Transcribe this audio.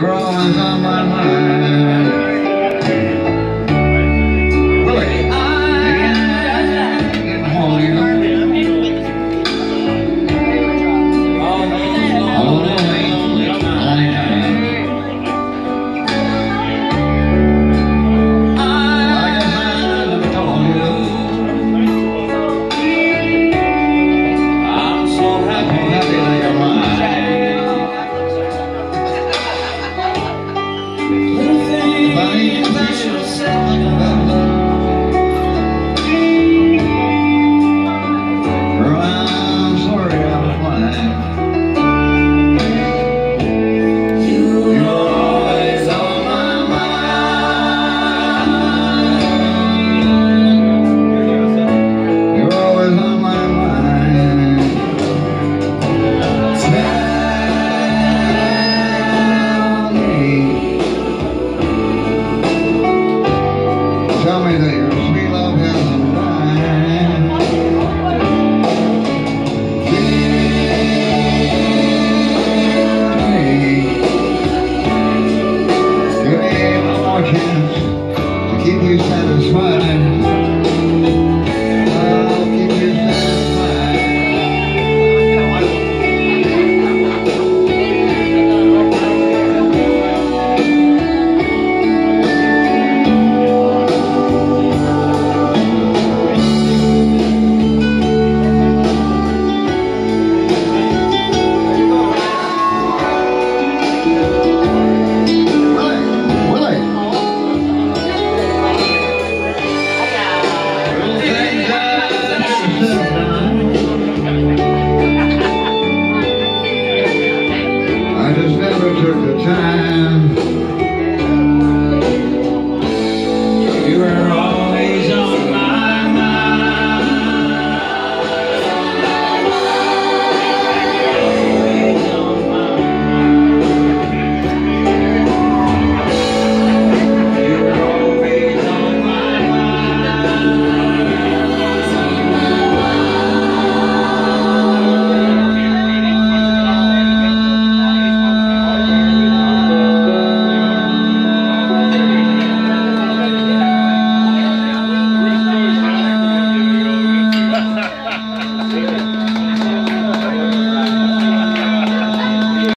You're on my mind.